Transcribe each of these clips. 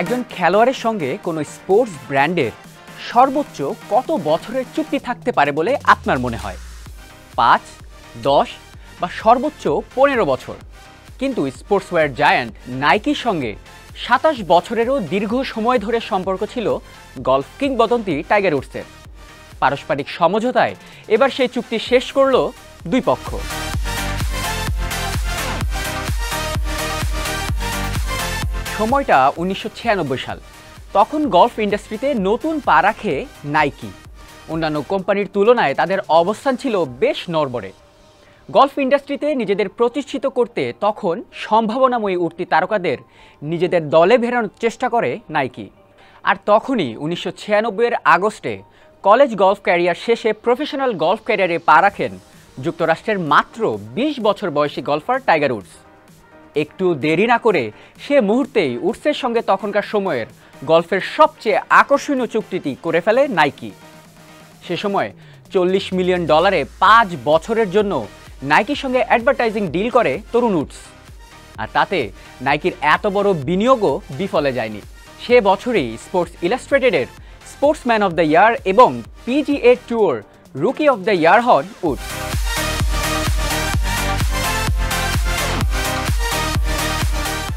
একজন খেলোয়াড়ের সঙ্গে কোনো স্পোর্টস ব্র্যান্ডের সর্বোচ্চ কত বছরের চুক্তি থাকতে পারে বলে আপনার মনে হয়? পাঁচ, দশ বা সর্বোচ্চ পনেরো বছর। কিন্তু স্পোর্টসওয়্যার জায়ান্ট নাইকির সঙ্গে সাতাশ বছরেরও দীর্ঘ সময় ধরে সম্পর্ক ছিল গলফ কিংবদন্তি টাইগার উডসের। পারস্পরিক সমঝোতায় এবার সেই চুক্তি শেষ করল দুই পক্ষ। সময়টা উনিশশো ছিয়ানব্বই সাল। তখন গল্ফ ইন্ডাস্ট্রিতে নতুন পা রাখে নাইকি। অন্যান্য কোম্পানির তুলনায় তাদের অবস্থান ছিল বেশ নড়বড়ে। গলফ ইন্ডাস্ট্রিতে নিজেদের প্রতিষ্ঠিত করতে তখন সম্ভাবনাময়ী উঠতি তারকাদের নিজেদের দলে ভেড়ানোর চেষ্টা করে নাইকি। আর তখনই উনিশশো এর আগস্টে কলেজ গলফ ক্যারিয়ার শেষে প্রফেশনাল গলফ ক্যারিয়ারে পা রাখেন যুক্তরাষ্ট্রের মাত্র ২০ বছর বয়সী গলফার টাইগার উডস। একটু দেরি না করে সে মুহূর্তেই উডসের সঙ্গে তখনকার সময়ের গলফের সবচেয়ে আকর্ষণীয় চুক্তিটি করে ফেলে নাইকি। সে সময় চল্লিশ মিলিয়ন ডলারে পাঁচ বছরের জন্য নাইকির সঙ্গে অ্যাডভার্টাইজিং ডিল করে তরুণ উডস আর তাতে নাইকির এত বড় বিনিয়োগও বিফলে যায়নি। সে বছরই স্পোর্টস ইলাস্ট্রেটেডের স্পোর্টসম্যান অফ দ্য ইয়ার এবং PGA tour rookie of the year হন উডস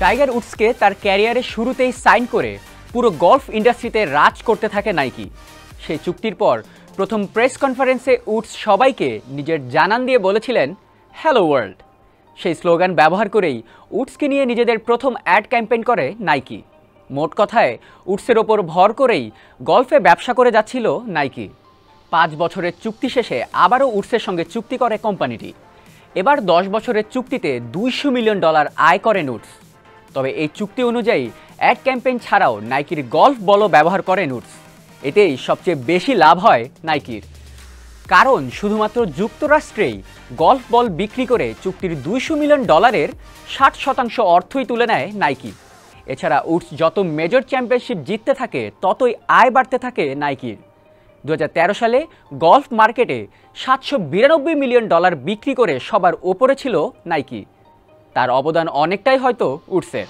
টাইগার উডসকে তার ক্যারিয়ারের শুরুতেই সাইন করে পুরো গলফ ইন্ডাস্ট্রিতে রাজ করতে থাকে নাইকি। সেই চুক্তির পর প্রথম প্রেস কনফারেন্সে উডস সবাইকে নিজের জানান দিয়ে বলেছিলেন হ্যালো ওয়ার্ল্ড সেই স্লোগান ব্যবহার করেই উডসকে নিয়ে নিজেদের প্রথম অ্যাড ক্যাম্পেইন করে নাইকি। মোট কথায়, উডসের ওপর ভর করেই গলফে ব্যবসা করে যাচ্ছিল নাইকি। পাঁচ বছরের চুক্তি শেষে আবারও উডসের সঙ্গে চুক্তি করে কোম্পানিটি। এবার দশ বছরের চুক্তিতে দুইশো মিলিয়ন ডলার আয় করেন উডস। তবে এই চুক্তি অনুযায়ী অ্যাড ক্যাম্পেইন ছাড়াও নাইকির গল্ফ বলও ব্যবহার করেন উডস। এতেই সবচেয়ে বেশি লাভ হয় নাইকির। কারণ শুধুমাত্র যুক্তরাষ্ট্রেই গল্ফ বল বিক্রি করে চুক্তির দুইশো মিলিয়ন ডলারের ষাট শতাংশ অর্থই তুলে নেয় নাইকি। এছাড়া উডস যত মেজর চ্যাম্পিয়নশিপ জিততে থাকে, ততই আয় বাড়তে থাকে নাইকির। দু হাজার তেরো সালে গল্ফ মার্কেটে সাতশো বিরানব্বই মিলিয়ন ডলার বিক্রি করে সবার ওপরে ছিল নাইকি। তার অবদান অনেকটাই হয়তো উডসের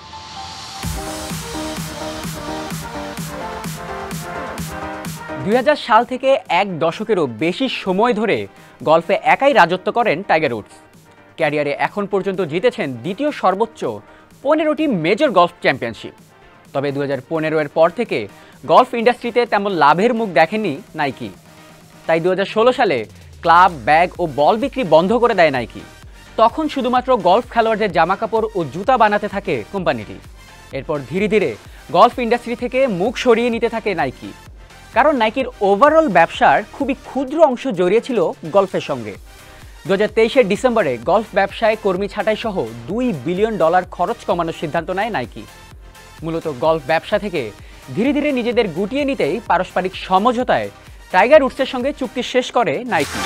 দুই সাল থেকে এক দশকেরও বেশি সময় ধরে গলফে একাই রাজত্ব করেন টাইগার উডস। ক্যারিয়ারে এখন পর্যন্ত জিতেছেন দ্বিতীয় সর্বোচ্চ পনেরোটি মেজর গলফ চ্যাম্পিয়নশিপ। তবে দু হাজার পনেরো এর পর থেকে গলফ ইন্ডাস্ট্রিতে তেমন লাভের মুখ দেখেনি নাইকি। তাই দু হাজার ষোলো সালে ক্লাব, ব্যাগ ও বল বিক্রি বন্ধ করে দেয় নাইকি। তখন শুধুমাত্র গলফ খেলোয়াড়দের জামাকাপড় ও জুতা বানাতে থাকে কোম্পানিটি। এরপর ধীরে ধীরে গলফ ইন্ডাস্ট্রি থেকে মুখ সরিয়ে নিতে থাকে নাইকি। কারণ নাইকির ওভারঅল ব্যবসার খুবই ক্ষুদ্র অংশ জড়িয়েছিল গলফের সঙ্গে। দু হাজার ডিসেম্বরে গলফ ব্যবসায় কর্মী ছাঁটাই সহ দুই বিলিয়ন ডলার খরচ কমানোর সিদ্ধান্ত নেয় নাইকি। মূলত গলফ ব্যবসা থেকে ধীরে ধীরে নিজেদের গুটিয়ে নিতেই পারস্পরিক সমঝোতায় টাইগার উডসের সঙ্গে চুক্তি শেষ করে নাইকি।